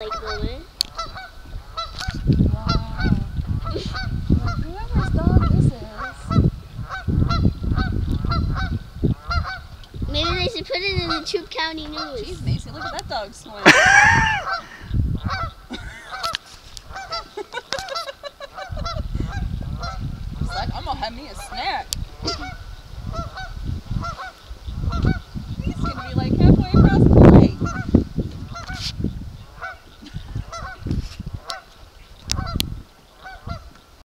like moment. Maybe they should put it in the Troup County News. Jeez, Macy, look at that dog swim. Like, I'm gonna have me a snack.